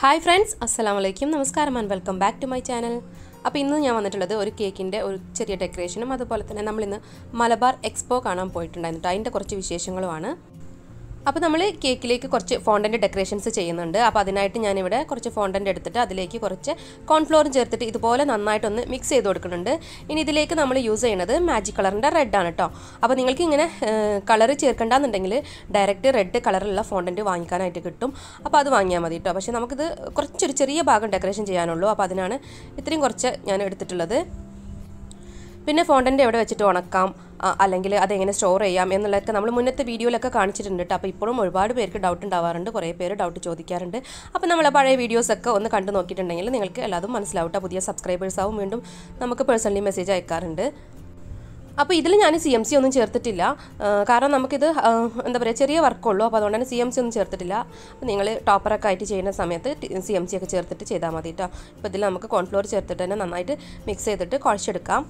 Hi friends അസ്സാം വലൈക്കും നമസ്കാരം and welcome back to my channel അപ്പോൾ ഇന്ന് ഞാൻ വന്നിട്ടുള്ളത് ഒരു കേക്കിന്റെ ഒരു ചെറിയ ഡെക്കറേഷനും അതുപോലെ തന്നെ നമ്മളിന്ന് മലബാർ എക്സ്പോ കാണാൻ പോയിട്ടുണ്ടായിരുന്നു. ട്ടോ. അതിന്റെ കുറച്ച് വിശേഷങ്ങളുമാണ്. അപ്പോൾ നമ്മൾ കേക്കിലേക്ക് കുറച്ച് ഫോണ്ടന്റ് ഡെക്കറേഷൻസ് ചെയ്യുന്നുണ്ട്. അപ്പോൾ അതിനായിട്ട് ഞാനിവിടെ കുറച്ച് ഫോണ്ടന്റ് എടുത്തിട്ട് അതിലേക്ക് കുറച്ച് കോൺഫ്ലോറും ചേർത്തിട്ട് ഇതുപോലെ നന്നായിട്ടൊന്ന് മിക്സ് ചെയ്ത് കൊടുക്കുന്നുണ്ട്. ഇനി ഇതിലേക്ക് നമ്മൾ യൂസ് ചെയ്യുന്നത് മാജിക് കളറിന്റെ റെഡ് ആണ് കേട്ടോ അപ്പോൾ നിങ്ങൾക്ക് ഇങ്ങനെ കളർ ചേർക്കണ്ടെന്നുണ്ടെങ്കിൽ ഡയറക്റ്റ് റെഡ് കളറുള്ള ഫോണ്ടന്റ് വാങ്ങിക്കാനായിട്ട് കിട്ടും. അപ്പോൾ അത് വാങ്ങിയാൽ മതി കേട്ടോ പക്ഷേ നമുക്കിത് കുറച്ചൊരു ചെറിയ ഭാഗം ഡെക്കറേഷൻ ചെയ്യാനുള്ളൂ. അപ്പോൾ അതിനാണ് ഇത്രയും കുറച്ച് ഞാൻ എടുത്തിട്ടുള്ളത്. പിന്നെ ഫോണ്ടന്റ് എവിടെ വെച്ചിട്ട് ഉണക്കാം? അല്ലെങ്കിൽ അതെങ്ങനെ സ്റ്റോർ ചെയ്യാം എന്നുള്ളതൊക്കെ നമ്മൾ മുന്നത്തെ വീഡിയോയിലൊക്കെ കാണിച്ചിട്ടുണ്ട് കേട്ടോ. അപ്പോൾ ഇപ്പോഴും ഒരുപാട് പേർക്ക് ഡൗട്ട് ഉണ്ടാവാറുണ്ട്. കുറേ പേര് ഡൗട്ട് ചോദിക്കാറുണ്ട്. അപ്പോൾ നമ്മൾ പഴയ വീഡിയോസൊക്കെ ഒന്ന് കണ്ടു നോക്കിയിട്ടുണ്ടെങ്കിൽ നിങ്ങൾക്ക് എല്ലാതും മനസ്സിലാവും. പുതിയ സബ്സ്ക്രൈബേഴ്സ് ആവും വീണ്ടും നമുക്ക് പേഴ്സണലി മെസ്സേജ് അയക്കാറുണ്ട്. അപ്പോൾ ഇതിൽ ഞാൻ സി എം സി ഒന്നും ചേർത്തിട്ടില്ല. കാരണം നമുക്കിത് എന്താ പറയുക ചെറിയ വർക്കുള്ളൂ അപ്പോൾ അതുകൊണ്ട് തന്നെ സി എം സി ഒന്നും ചേർത്തിട്ടില്ല. അപ്പോൾ നിങ്ങൾ ടോപ്പറൊക്കെ ആയിട്ട് ചെയ്യുന്ന സമയത്ത് സി എം സി ഒക്കെ ചേർത്തിട്ട് ചെയ്താൽ മതി കേട്ടോ. അപ്പോൾ ഇതിൽ നമുക്ക് കോൺഫ്ലോർ ചേർത്തിട്ട് തന്നെ നന്നായിട്ട് മിക്സ് ചെയ്തിട്ട് കുഴച്ചെടുക്കാം.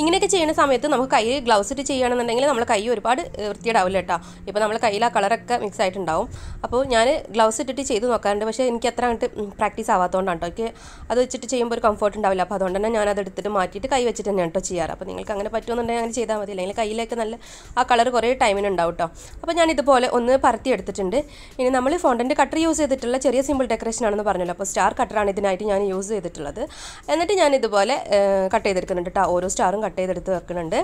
ഇങ്ങനെയൊക്കെ ചെയ്യുന്ന സമയത്ത് നമുക്ക് കയ്യിൽ ഗ്ലൗസ് ഇട്ട് ചെയ്യുകയാണെന്നുണ്ടെങ്കിൽ നമ്മൾ കൈ ഒരുപാട് വൃത്തിയിടാവില്ല കേട്ടോ. ഇപ്പോൾ നമ്മൾ കയ്യിൽ ആ കളറൊക്കെ മിക്സ് ആയിട്ടുണ്ടാവും. അപ്പോൾ ഞാൻ ഗ്ലൗസ് ഇട്ടിട്ട് ചെയ്ത് നോക്കാറുണ്ട്. പക്ഷേ എനിക്ക് അത്ര അങ്ങോട്ട് പ്രാക്ടീസ് ആവാത്തതുകൊണ്ടാണ് കേട്ടോ. എനിക്ക് അത് വെച്ചിട്ട് ചെയ്യുമ്പോൾ ഒരു കംഫർട്ട് ഉണ്ടാവില്ല. അപ്പോൾ അതുകൊണ്ട് തന്നെ ഞാൻ അത് എടുത്തിട്ട് മാറ്റിയിട്ട് കൈ വെച്ചിട്ട് തന്നെയാണ് കേട്ടോ ചെയ്യാറ്. അപ്പോൾ നിങ്ങൾക്ക് അങ്ങനെ പറ്റുമെന്നുണ്ടെങ്കിൽ അങ്ങനെ ചെയ്താൽ മതി. അല്ലെങ്കിൽ കയ്യിലേക്ക് നല്ല ആ കളർ കുറേ ടൈമിന് ഉണ്ടാവും കേട്ടോ. അപ്പോൾ ഞാൻ ഇതുപോലെ ഒന്ന് പരത്തി എടുത്തിട്ടുണ്ട്. ഇനി നമ്മൾ ഫോണ്ടന്റ് കട്ടർ യൂസ് ചെയ്തിട്ടുള്ള ചെറിയ സിമ്പിൾ ഡെക്കറേഷൻ ആണെന്ന് പറഞ്ഞല്ലോ. അപ്പോൾ സ്റ്റാർ കട്ടറാണ് ഇതിനായിട്ട് ഞാൻ യൂസ് ചെയ്തിട്ടുള്ളത്. എന്നിട്ട് ഞാൻ ഇതുപോലെ കട്ട് ചെയ്തെടുക്കുന്നുണ്ട് കേട്ടോ. ഓരോ സ്റ്റാറും കട്ട് ചെയ്തെടുത്ത് വെക്കുന്നുണ്ട്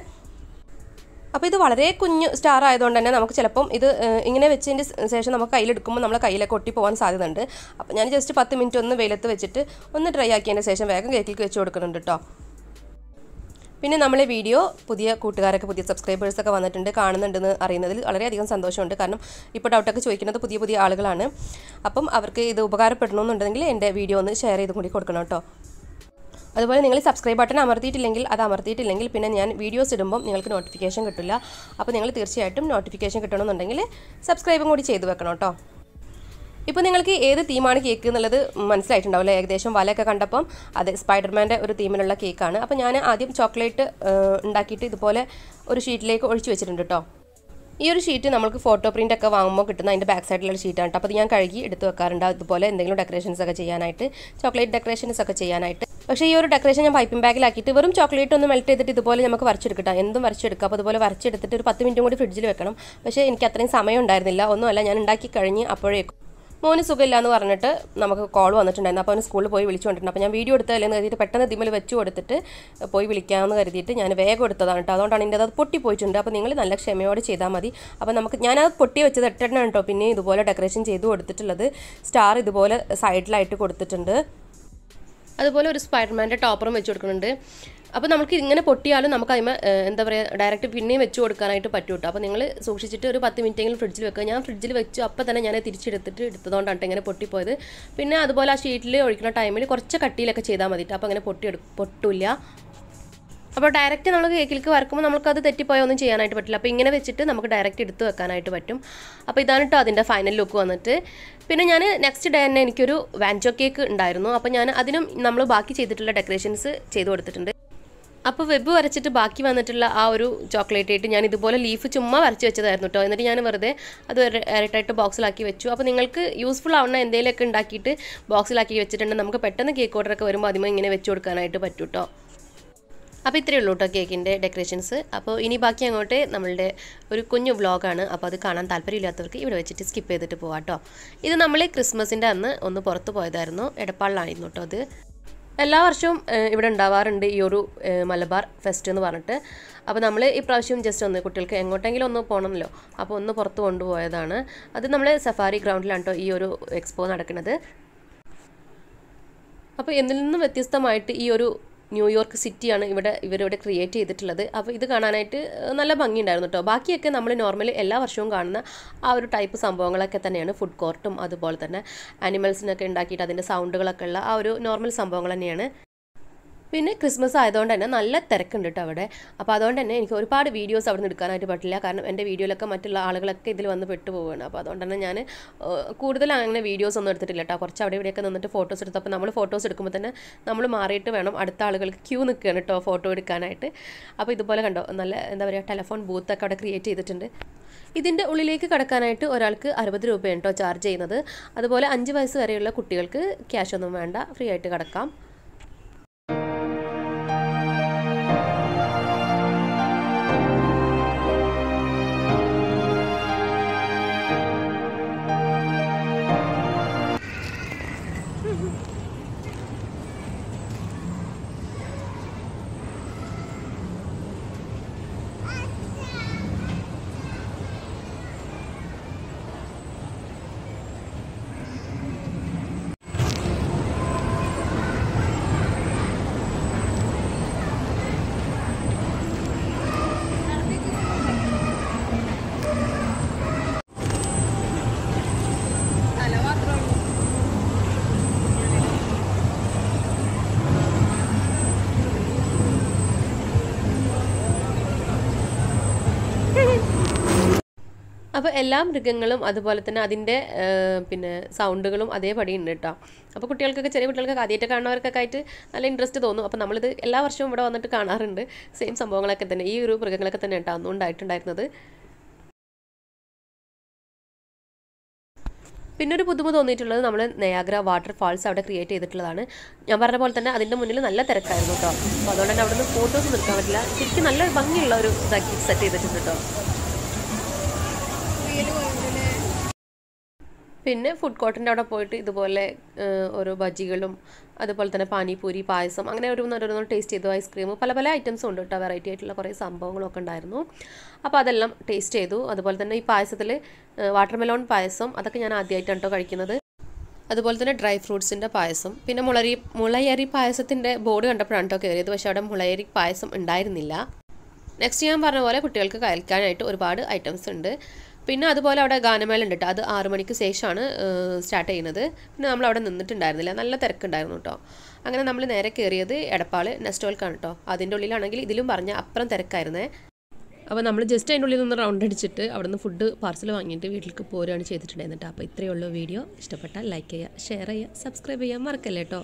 അപ്പോൾ ഇത് വളരെ കുഞ്ഞു സ്റ്റാർ ആയതുകൊണ്ട് തന്നെ നമുക്ക് ചിലപ്പം ഇത് ഇങ്ങനെ വെച്ചതിന്റെ ശേഷം നമുക്ക് കയ്യിലെടുക്കുമ്പോൾ നമ്മളെ കയ്യിലേക്ക് ഒട്ടി പോകാൻ സാധ്യതയുണ്ട്. അപ്പോൾ ഞാൻ ജസ്റ്റ് പത്ത് മിനിറ്റ് ഒന്ന് വെയിലത്ത് വെച്ചിട്ട് ഒന്ന് ഡ്രൈ ആക്കിയതിന് ശേഷം വേഗം കേക്കിൽ വെച്ച് കൊടുക്കുന്നുണ്ട് കേട്ടോ പിന്നെ നമ്മളെ വീഡിയോ പുതിയ കൂട്ടുകാരൊക്കെ പുതിയ സബ്സ്ക്രൈബേഴ്സൊക്കെ വന്നിട്ടുണ്ട് കാണുന്നുണ്ടെന്ന് അറിയുന്നതിൽ വളരെയധികം സന്തോഷമുണ്ട്. കാരണം ഇപ്പോൾ ഡൗട്ടൊക്കെ ചോദിക്കുന്നത് പുതിയ പുതിയ ആളുകളാണ്. അപ്പം അവർക്ക് ഇത് ഉപകാരപ്പെടണമെന്നുണ്ടെങ്കിൽ എന്റെ വീഡിയോ ഒന്ന് ഷെയർ ചെയ്ത് കൂടി കൊടുക്കണം കേട്ടോ അതുപോലെ നിങ്ങൾ സബ്സ്ക്രൈബ് ബട്ടൺ അമർത്തിയിട്ടില്ലെങ്കിൽ അത് അമർത്തിയിട്ടില്ലെങ്കിൽ പിന്നെ ഞാൻ വീഡിയോസ് ഇടുമ്പോൾ നിങ്ങൾക്ക് നോട്ടിഫിക്കേഷൻ കിട്ടില്ല. അപ്പോൾ നിങ്ങൾ തീർച്ചയായിട്ടും നോട്ടിഫിക്കേഷൻ കിട്ടണമെന്നുണ്ടെങ്കിൽ സബ്സ്ക്രൈബും കൂടി ചെയ്തു വെക്കണം കേട്ടോ. ഇപ്പോൾ നിങ്ങൾക്ക് ഏത് തീമാണ് കേക്ക് എന്നുള്ളത് മനസ്സിലായിട്ടുണ്ടാവില്ല ഏകദേശം വലയൊക്കെ കണ്ടപ്പം അത് സ്പൈഡർമാന്റെ ഒരു തീമിലുള്ള കേക്കാണ് അപ്പോൾ ഞാൻ ആദ്യം ചോക്ലേറ്റ് ഉണ്ടാക്കിയിട്ട് ഇതുപോലെ ഒരു ഷീറ്റിലേക്ക് ഒഴിച്ചു വെച്ചിട്ടുണ്ട് കേട്ടോ. ഈ ഒരു ഷീറ്റ് നമുക്ക് ഫോട്ടോ പ്രിന്റ് ഒക്കെ വാങ്ങുമ്പോൾ കിട്ടുന്ന അതിന്റെ ബാക്ക് സൈഡിലുള്ള ഷീറ്റാണ് അപ്പോൾ ഞാൻ കഴുകി എടുത്ത് വെക്കാറുണ്ട്. അതുപോലെ എന്തെങ്കിലും ഡെക്കറേഷൻസ് ഒക്കെ ചെയ്യാനായിട്ട് ചോക്ലേറ്റ് ഡെക്കറേഷൻസ് ഒക്കെ ചെയ്യാനായിട്ട് പക്ഷേ ഈ ഒരു ഡെക്കറേഷൻ ഞാൻ പൈപ്പിംഗ് ബാഗിലാക്കിയിട്ട് വെറും ചോക്ലേറ്റ് ഒന്ന് മെൽറ്റ് ചെയ്തിട്ട് ഇതുപോലെ നമുക്ക് വരച്ചെടുക്കട്ടോ. എന്തും വരച്ചെടുക്കാം. അപ്പോൾ അതുപോലെ വരച്ചെടുത്തിട്ട് ഒരു പത്ത് മിനിറ്റും കൂടി ഫ്രിഡ്ജിൽ വെക്കണം. പക്ഷേ എനിക്ക് അത്രയും സമയം ഉണ്ടായിരുന്നില്ല. ഒന്നുമല്ല ഞാൻ ഉണ്ടാക്കി കഴിഞ്ഞ് അപ്പോഴേക്കും. മോന് സുഖമില്ല എന്ന് പറഞ്ഞിട്ട് നമുക്ക് കോൾ വന്നിട്ടുണ്ടായിരുന്നു. അപ്പോൾ അവന് സ്കൂളിൽ പോയി വിളിച്ചുകൊണ്ടിരുന്നു. അപ്പോൾ ഞാൻ വീഡിയോ എടുത്തതല്ലെന്ന് കരുതിയിട്ട് പെട്ടെന്ന് ഇതിമേൽ വെച്ച് കൊടുത്തിട്ട് പോയി വിളിക്കാമെന്ന് കരുതിയിട്ട് ഞാൻ വേഗം എടുത്തതാണ് കേട്ടോ. അതുകൊണ്ടാണ് എന്റെ അത് പൊട്ടിപ്പോയിട്ടുണ്ട്. അപ്പോൾ നിങ്ങൾ നല്ല ക്ഷമയോടെ ചെയ്താൽ മതി. അപ്പോൾ നമുക്ക് ഞാനത് പൊട്ടി വെച്ചത് എട്ടെണ്ണം കേട്ടോ. പിന്നെ ഇതുപോലെ ഡെക്കറേഷൻ ചെയ്ത് കൊടുത്തിട്ടുള്ളത്. സ്റ്റാർ ഇതുപോലെ സൈഡിലായിട്ട് കൊടുത്തിട്ടുണ്ട്. അതുപോലെ ഒരു സ്പൈഡർമാന്റെ ടോപ്പറും വെച്ച് കൊടുക്കുന്നുണ്ട്. അപ്പോൾ നമുക്ക് ഇങ്ങനെ പൊട്ടിയാലും നമുക്ക് അതിമ എന്താ പറയുക ഡയറക്റ്റ് പിന്നെയും വെച്ച് കൊടുക്കാനായിട്ട് പറ്റും കേട്ടോ അപ്പോൾ നിങ്ങൾ സൂക്ഷിച്ചിട്ട് ഒരു പത്ത് മിനിറ്റെങ്കിലും ഫ്രിഡ്ജിൽ വെക്കുക. ഞാൻ ഫ്രിഡ്ജിൽ വെച്ചു. അപ്പോൾ തന്നെ ഞാൻ തിരിച്ചെടുത്തിട്ട് എടുത്തതുകൊണ്ടാണ് ഇങ്ങനെ പൊട്ടിപ്പോയത്. പിന്നെ അതുപോലെ ആ ഷീറ്റിൽ ഒഴിക്കുന്ന ടൈമിൽ കുറച്ച് കട്ടിയിലൊക്കെ ചെയ്താൽ മതി അപ്പോൾ അങ്ങനെ പൊട്ടി പൊട്ടില്ല. അപ്പോൾ ഡയറക്റ്റ് നമ്മൾ കേക്കിലേക്ക് വരക്കുമ്പോൾ നമുക്കത് തെറ്റിപ്പോയൊന്നും ചെയ്യാനായിട്ട് പറ്റില്ല. അപ്പോൾ ഇങ്ങനെ വെച്ചിട്ട് നമുക്ക് ഡയറക്റ്റ് എടുത്ത് വെക്കാനായിട്ട് പറ്റും. അപ്പോൾ ഇതാണ് കേട്ടോ അതിന്റെ ഫൈനൽ ലുക്ക് വന്നിട്ട്. പിന്നെ ഞാൻ നെക്സ്റ്റ് ഡേ തന്നെ എനിക്കൊരു വാൻചോ കേക്ക് ഉണ്ടായിരുന്നു. അപ്പോൾ ഞാൻ അതിനും നമ്മൾ ബാക്കി ചെയ്തിട്ടുള്ള ഡെക്കറേഷൻസ് ചെയ്തു കൊടുത്തിട്ടുണ്ട്. അപ്പോൾ വെബ് വരച്ചിട്ട് ബാക്കി വന്നിട്ടുള്ള ആ ഒരു ചോക്ലേറ്റ് ആയിട്ട് ഞാൻ ഇതുപോലെ ലീഫ് ചുമ്മാ വരച്ച് വെച്ചതായിരുന്നു കേട്ടോ എന്നിട്ട് ഞാൻ വെറുതെ അത് ഇരട്ടായിട്ട് ബോക്സിലാക്കി വെച്ചു. അപ്പോൾ നിങ്ങൾക്ക് യൂസ്ഫുൾ ആവുന്ന എന്തെങ്കിലുമൊക്കെ ഉണ്ടാക്കിയിട്ട് ബോക്സിലാക്കി വെച്ചിട്ടുണ്ടെങ്കിൽ നമുക്ക് പെട്ടെന്ന് കേക്ക് ഓർഡറൊക്കെ വരുമ്പോൾ അതിമ ഇങ്ങനെ വെച്ച് കൊടുക്കാനായിട്ട് പറ്റും കേട്ടോ അപ്പോൾ ഇത്രയേ ഉള്ളൂ കേട്ടോ കേക്കിന്റെ ഡെക്കറേഷൻസ് അപ്പോൾ ഇനി ബാക്കി അങ്ങോട്ട് നമ്മളുടെ ഒരു കുഞ്ഞു വ്ളോഗാണ്. അപ്പോൾ അത് കാണാൻ താല്പര്യമില്ലാത്തവർക്ക് ഇവിടെ വെച്ചിട്ട് സ്കിപ്പ് ചെയ്തിട്ട് പോവാം കേട്ടോ ഇത് നമ്മൾ ക്രിസ്മസിന്റെ അന്ന് ഒന്ന് പുറത്ത് പോയതായിരുന്നു. എടപ്പാളിലായിരുന്നു കേട്ടോ അത്. എല്ലാ വർഷവും ഇവിടെ ഉണ്ടാവാറുണ്ട് ഈ ഒരു മലബാർ ഫെസ്റ്റ് എന്ന് പറഞ്ഞിട്ട്. അപ്പോൾ നമ്മൾ ഇപ്രാവശ്യം ജസ്റ്റ് ഒന്ന് കുട്ടികൾക്ക് എങ്ങോട്ടെങ്കിലും ഒന്ന് പോകണമല്ലോ അപ്പോൾ ഒന്ന് പുറത്ത് കൊണ്ടുപോയതാണ്. അത് നമ്മൾ സഫാരി ഗ്രൗണ്ടിലാണ് കേട്ടോ ഈ ഒരു എക്സ്പോ നടക്കുന്നത്. അപ്പോൾ എന്നിൽ നിന്നും വ്യത്യസ്തമായിട്ട് ഈ ഒരു ന്യൂയോർക്ക് സിറ്റിയാണ് ഇവിടെ ഇവരിവിടെ ക്രിയേറ്റ് ചെയ്തിട്ടുള്ളത്. അപ്പോൾ ഇത് കാണാനായിട്ട് നല്ല ഭംഗിയുണ്ടായിരുന്നു കേട്ടോ ബാക്കിയൊക്കെ നമ്മൾ നോർമലി എല്ലാ വർഷവും കാണുന്ന ആ ഒരു ടൈപ്പ് സംഭവങ്ങളൊക്കെ തന്നെയാണ്. ഫുഡ് കോർട്ടും അതുപോലെ തന്നെ ആനിമൽസിനൊക്കെ ഉണ്ടാക്കിയിട്ട് അതിന്റെ സൗണ്ടുകളൊക്കെ ഉള്ള ആ ഒരു നോർമൽ സംഭവങ്ങൾ തന്നെയാണ്. പിന്നെ ക്രിസ്മസ് ആയതുകൊണ്ട് തന്നെ നല്ല തിരക്കുണ്ട് കേട്ടോ അവിടെ. അപ്പോൾ അതുകൊണ്ട് തന്നെ എനിക്ക് ഒരുപാട് വീഡിയോസ് അവിടെ നിന്ന് എടുക്കാനായിട്ട് പറ്റില്ല. കാരണം എന്റെ വീഡിയോയിലൊക്കെ മറ്റുള്ള ആളുകളൊക്കെ ഇതിൽ വന്ന് പെട്ടു പോവുകയാണ് അപ്പോൾ അതുകൊണ്ട് തന്നെ ഞാൻ കൂടുതൽ അങ്ങനെ വീഡിയോസ് ഒന്നും എടുത്തിട്ടില്ല കേട്ടോ കുറച്ച് അവിടെ ഇവിടെയൊക്കെ നിന്നിട്ട് ഫോട്ടോസ് എടുത്തു. അപ്പോൾ നമ്മൾ ഫോട്ടോസ് എടുക്കുമ്പോൾ തന്നെ നമ്മൾ മാറിയിട്ട് വേണം അടുത്ത ആളുകൾക്ക് ക്യൂ നിൽക്കുകയാണ് കേട്ടോ ഫോട്ടോ എടുക്കാനായിട്ട്. അപ്പോൾ ഇതുപോലെ കണ്ടോ നല്ല എന്താ പറയുക ടെലിഫോൺ ബൂത്തൊക്കെ അവിടെ ക്രിയേറ്റ് ചെയ്തിട്ടുണ്ട്. ഇതിന്റെ ഉള്ളിലേക്ക് കടക്കാനായിട്ട് ഒരാൾക്ക് അറുപത് രൂപയാണ് കേട്ടോ ചാർജ് ചെയ്യുന്നത്. അതുപോലെ അഞ്ച് വയസ്സ് വരെയുള്ള കുട്ടികൾക്ക് ക്യാഷ് ഒന്നും വേണ്ട. ഫ്രീ ആയിട്ട് കടക്കാം. അപ്പോൾ എല്ലാ മൃഗങ്ങളും അതുപോലെ തന്നെ അതിന്റെ പിന്നെ സൗണ്ടുകളും അതേപടി ഉണ്ട് കേട്ടോ അപ്പോൾ കുട്ടികൾക്കൊക്കെ ചെറിയ കുട്ടികൾക്കൊക്കെ ആദ്യമായിട്ട് കാണുന്നവർക്കൊക്കെ ആയിട്ട് നല്ല ഇൻട്രസ്റ്റ് തോന്നും. അപ്പോൾ നമ്മളിത് എല്ലാ വർഷവും ഇവിടെ വന്നിട്ട് കാണാറുണ്ട്. സെയിം സംഭവങ്ങളൊക്കെ തന്നെ. ഈ ഒരു മൃഗങ്ങളൊക്കെ തന്നെ കേട്ടോ അന്നും ഉണ്ടായിട്ടുണ്ടായിരുന്നത്. പിന്നെ ഒരു പുതുമ തോന്നിയിട്ടുള്ളത് നമ്മൾ നയാഗ്ര വാട്ടർ ഫാൾസ് അവിടെ ക്രിയേറ്റ് ചെയ്തിട്ടുള്ളതാണ്. ഞാൻ പറഞ്ഞ പോലെ തന്നെ അതിന്റെ മുന്നിൽ നല്ല തിരക്കായിരുന്നു കേട്ടോ അപ്പോൾ അതുകൊണ്ട് തന്നെ അവിടെ നിന്ന് ഫോട്ടോസ് നിൽക്കാൻ പറ്റില്ല. ശരിക്കും നല്ല ഭംഗിയുള്ള ഒരു സെറ്റ് ചെയ്തിട്ടുണ്ട് കേട്ടോ പിന്നെ ഫുഡ് കോർട്ടിന്റെ അവിടെ പോയിട്ട് ഇതുപോലെ ഓരോ ബജികളും അതുപോലെ തന്നെ പാനിപൂരി പായസം അങ്ങനെ ഒരു ഓരോന്നും ടേസ്റ്റ് ചെയ്തു. ഐസ്ക്രീം പല പല ഐറ്റംസും ഉണ്ട് കേട്ടോ. വെറൈറ്റി ആയിട്ടുള്ള കുറേ സംഭവങ്ങളൊക്കെ ഉണ്ടായിരുന്നു. അപ്പോൾ അതെല്ലാം ടേസ്റ്റ് ചെയ്തു. അതുപോലെ തന്നെ ഈ പായസത്തിൽ വാട്ടർമെലോൺ പായസം അതൊക്കെ ഞാൻ ആദ്യമായിട്ടാണ് കേട്ടോ കഴിക്കുന്നത്. അതുപോലെ തന്നെ ഡ്രൈ ഫ്രൂട്ട്സിന്റെ പായസം. പിന്നെ മുളരി മുളയരി പായസത്തിന്റെ ബോർഡ് കണ്ടപ്പോഴാണ് കേട്ടോ കയറിയത് പക്ഷേ അവിടെ മുളയരി പായസം ഉണ്ടായിരുന്നില്ല. നെക്സ്റ്റ് ഞാൻ പറഞ്ഞ പോലെ കുട്ടികൾക്ക് കഴിക്കാനായിട്ട് ഒരുപാട് ഐറ്റംസ് ഉണ്ട്. പിന്നെ അതുപോലെ അവിടെ ഗാനമേള ഉണ്ട് അത് ആറു മണിക്ക് ശേഷമാണ് സ്റ്റാർട്ട് ചെയ്യുന്നത്. പിന്നെ നമ്മൾ അവിടെ നിന്നിട്ടുണ്ടായിരുന്നില്ല. നല്ല തിരക്കുണ്ടായിരുന്നു കേട്ടോ അങ്ങനെ നമ്മൾ നേരെ കയറിയത് എടപ്പാൾ നെസ്റ്റോൾക്കാണ് കേട്ടോ അതിന്റെ ഉള്ളിലാണെങ്കിൽ ഇതിലും പറഞ്ഞ അപ്പുറം തിരക്കായിരുന്നേ. അപ്പോൾ നമ്മൾ ജസ്റ്റ് അതിന്റെ ഉള്ളിൽ നിന്ന് റൗണ്ട് അടിച്ചിട്ട് അവിടെ നിന്ന് ഫുഡ് പാർസൽ വാങ്ങിയിട്ട് വീട്ടിലേക്ക് പോരുകയാണ് ചെയ്തിട്ടുണ്ടായിരുന്നിട്ട് അപ്പോൾ ഇത്രയേ ഉള്ളൂ വീഡിയോ ഇഷ്ടപ്പെട്ടാൽ ലൈക്ക് ചെയ്യുക ഷെയർ ചെയ്യുക സബ്സ്ക്രൈബ് ചെയ്യാൻ മറക്കല്ലേ കേട്ടോ